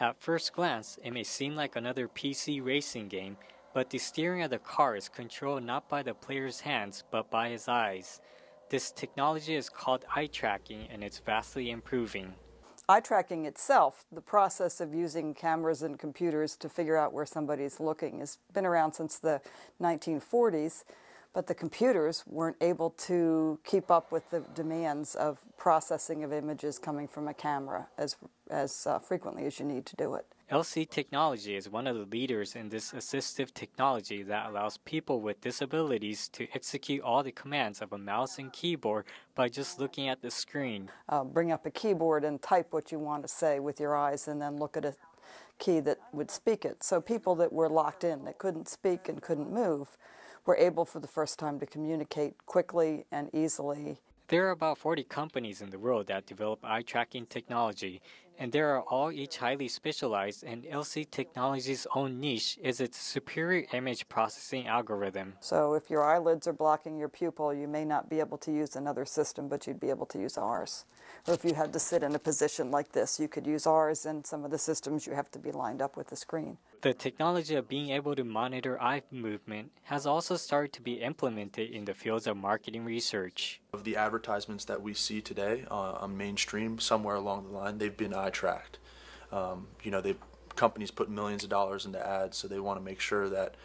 At first glance, it may seem like another PC racing game, but the steering of the car is controlled not by the player's hands, but by his eyes. This technology is called eye tracking and it's vastly improving. Eye tracking itself, the process of using cameras and computers to figure out where somebody's looking, has been around since the 1940s, but the computers weren't able to keep up with the demands of processing of images coming from a camera as, as uh, frequently as you need to do it. LC Technology is one of the leaders in this assistive technology that allows people with disabilities to execute all the commands of a mouse and keyboard by just looking at the screen. Uh, bring up a keyboard and type what you want to say with your eyes and then look at a key that would speak it. So people that were locked in, that couldn't speak and couldn't move, were able for the first time to communicate quickly and easily there are about 40 companies in the world that develop eye tracking technology, and they are all each highly specialized, and LC Technology's own niche is its superior image processing algorithm. So if your eyelids are blocking your pupil, you may not be able to use another system, but you'd be able to use ours. Or if you had to sit in a position like this, you could use ours, and some of the systems you have to be lined up with the screen. The technology of being able to monitor eye movement has also started to be implemented in the fields of marketing research. Of the advertisements that we see today uh, on mainstream, somewhere along the line, they've been eye tracked. Um, you know, they companies put millions of dollars into ads, so they want to make sure that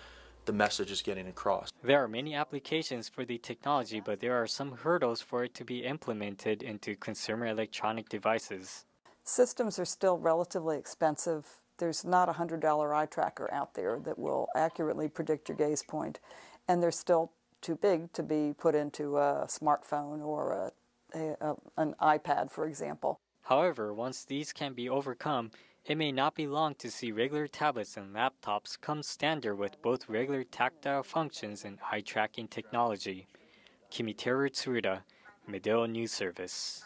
the message is getting across. There are many applications for the technology, but there are some hurdles for it to be implemented into consumer electronic devices. Systems are still relatively expensive there's not a $100 eye tracker out there that will accurately predict your gaze point, and they're still too big to be put into a smartphone or a, a, an iPad, for example. However, once these can be overcome, it may not be long to see regular tablets and laptops come standard with both regular tactile functions and eye tracking technology. Kimiteru Tsuruta, Medill News Service.